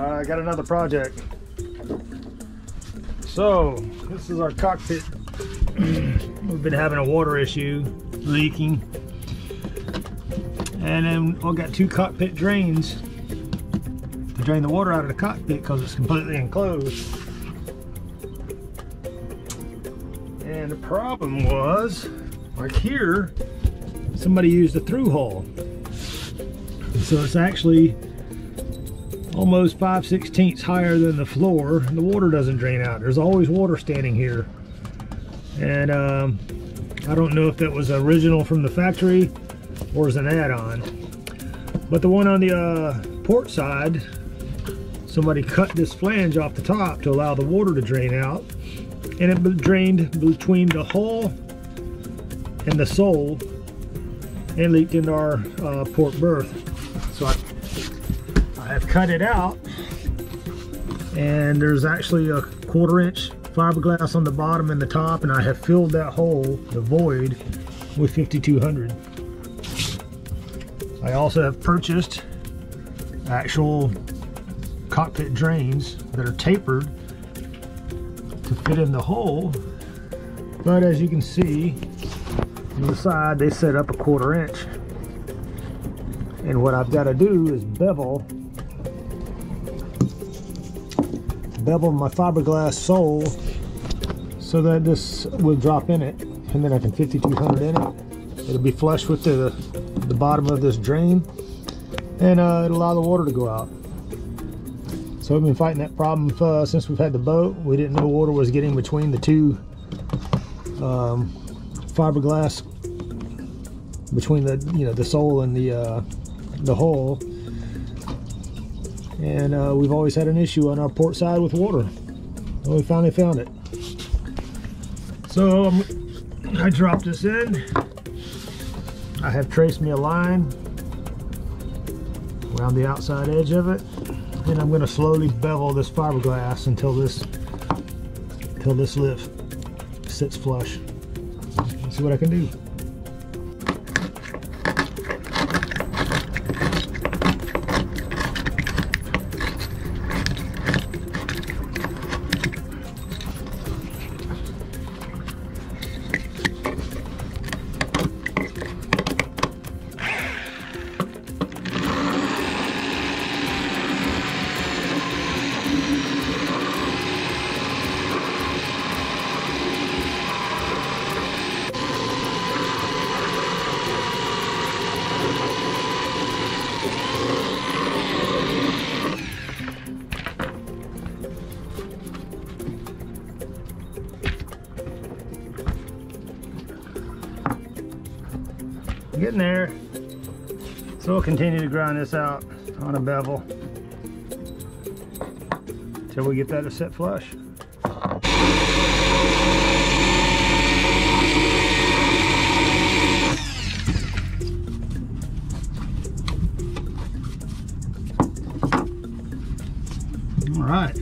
I got another project. So, this is our cockpit. We've been having a water issue, leaking. And then I've got two cockpit drains to drain the water out of the cockpit because it's completely enclosed. And the problem was, like here, somebody used a through hull. So it's actually almost 5 16ths higher than the floor. The water doesn't drain out. There's always water standing here. And um, I don't know if that was original from the factory or is an add-on. But the one on the uh, port side, somebody cut this flange off the top to allow the water to drain out. And it drained between the hull and the sole and leaked into our uh, port berth. So I I've cut it out. And there's actually a quarter inch fiberglass on the bottom and the top and I have filled that hole, the void, with 5200. I also have purchased actual cockpit drains that are tapered to fit in the hole. But as you can see on the side they set up a quarter inch. And what I've got to do is bevel bevel my fiberglass sole so that this will drop in it and then I can 5200 in it. It'll be flush with the the bottom of this drain and uh, it'll allow the water to go out. So we've been fighting that problem uh, since we've had the boat. We didn't know water was getting between the two um, fiberglass between the you know the sole and the uh, the hole and uh, we've always had an issue on our port side with water. We finally found it. So um, I dropped this in. I have traced me a line around the outside edge of it. And I'm going to slowly bevel this fiberglass until this until this lift sits flush. Let's see what I can do getting there. So we'll continue to grind this out on a bevel until we get that to set flush. All right.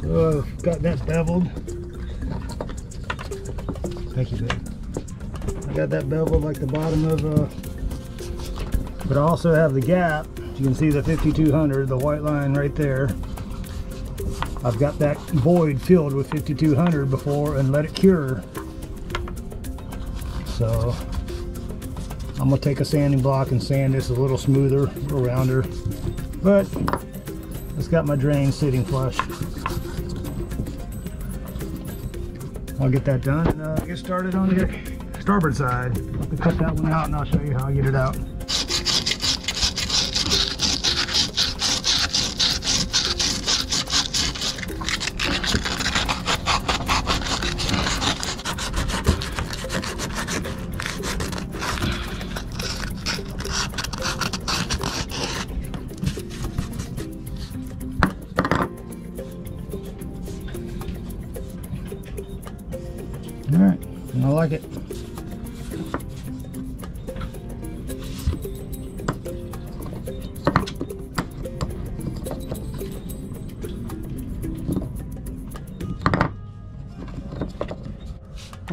So I've got that beveled. Thank you, babe got that bevel like the bottom of uh but I also have the gap. You can see the 5200 the white line right there. I've got that void filled with 5200 before and let it cure. So I'm gonna take a sanding block and sand this a little smoother a little rounder but it's got my drain sitting flush. I'll get that done and uh, get started on the starboard side. I'll cut that one out and I'll show you how I get it out. All right, I like it.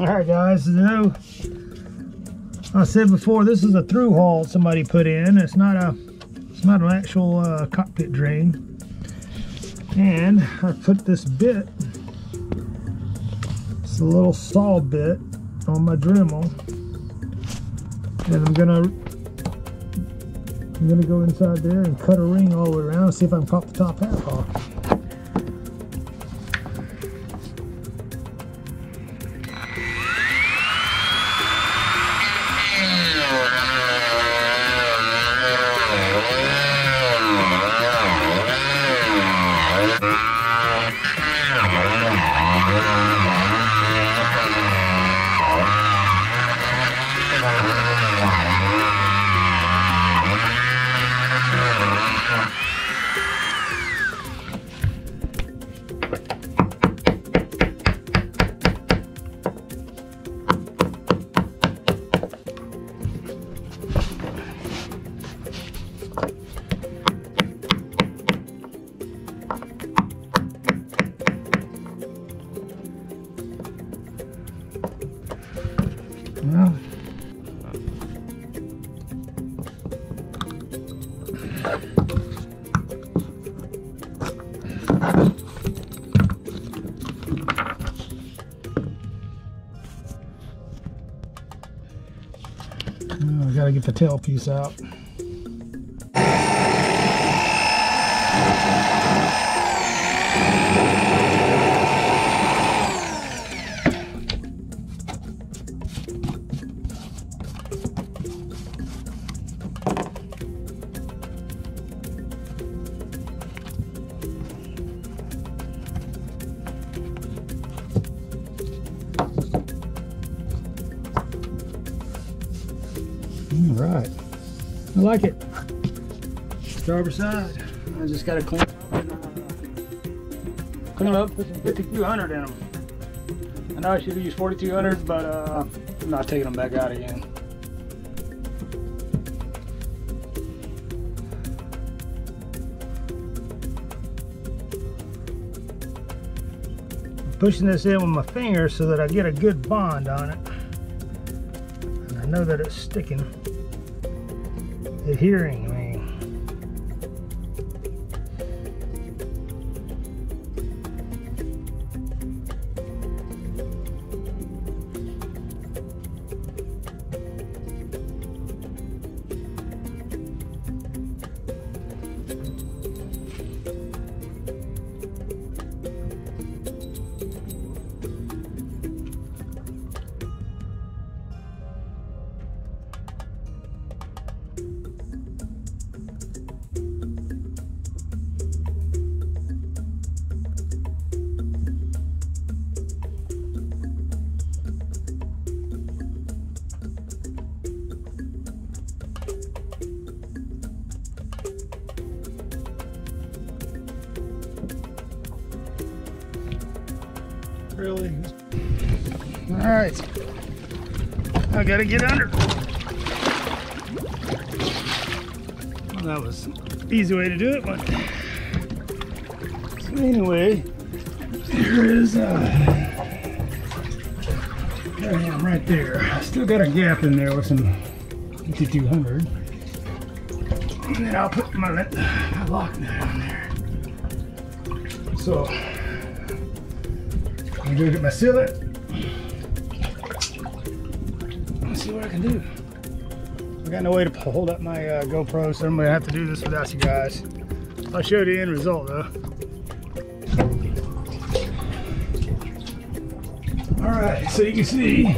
All right guys so i said before this is a through hull somebody put in it's not a it's not an actual uh, cockpit drain. And I put this bit, it's a little saw bit on my Dremel. And I'm gonna I'm gonna go inside there and cut a ring all the way around and see if I can pop the top half off. I gotta get the tail piece out. Like it. Starboard side. I just gotta clean clean them up, put some 5200 in them. I know I should use 4200, but uh, I'm not taking them back out again. Pushing this in with my finger so that I get a good bond on it. And I know that it's sticking, adhering. I really. All right. I gotta get under. Well, that was easy way to do it, but so anyway, here is uh, there I am right there. I still got a gap in there with some 5200. And then I'll put my, my lock nut on there. So I'm gonna get my sealant. Let's see what I can do. I got no way to hold up my uh, GoPro, so I'm gonna have to do this without you guys. I'll show you the end result though. All right, so you can see,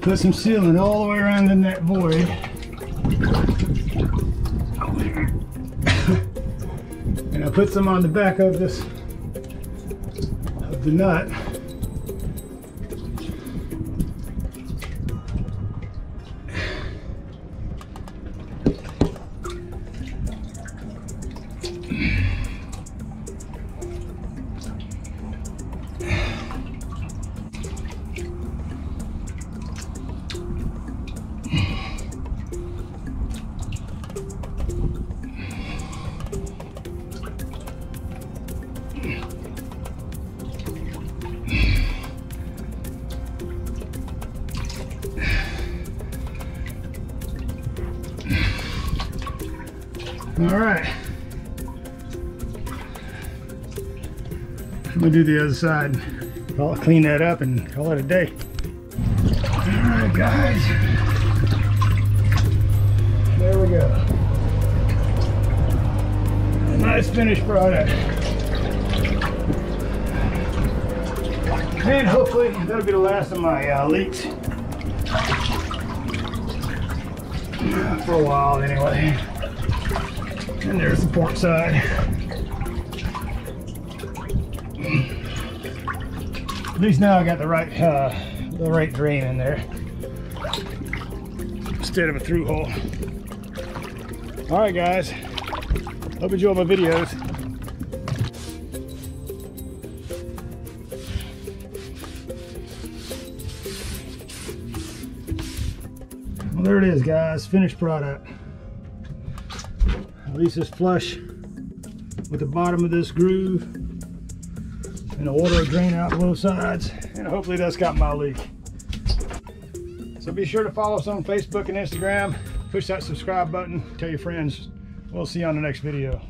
put some sealant all the way around in that void. and I put some on the back of this the nut. All right. I'm gonna do the other side. I'll clean that up and call it a day. All right, guys. There we go. Nice finished product. And hopefully that'll be the last of my uh, leaks. For a while anyway. And there's the port side. At least now I got the right uh, the right drain in there instead of a through hull. All right, guys. Hope you enjoy my videos. Well, there it is, guys. Finished product. At least it's flush with the bottom of this groove. And the water will drain out both sides. And hopefully that's got my leak. So be sure to follow us on Facebook and Instagram. Push that subscribe button. Tell your friends. We'll see you on the next video.